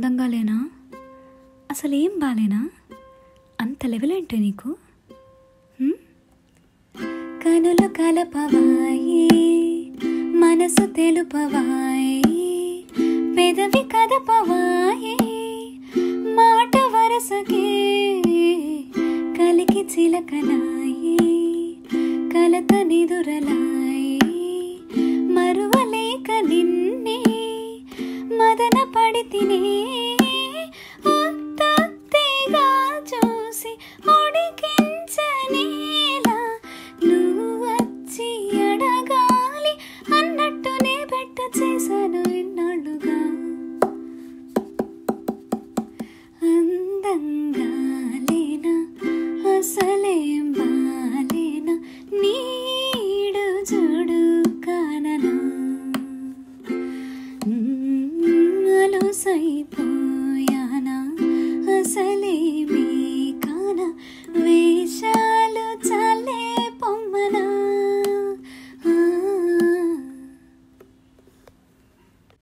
అందంగా లేనా? అసలేం బాలేనా? అంత లెవెల్ ఏంటే నీకు? కనులు కలపవాయి మనసు తెలుపవాయి పెదవి కదపవాయి మాట వరసకి కలికి చిలకలాయి కలత నిదురలాయి कितने 再一步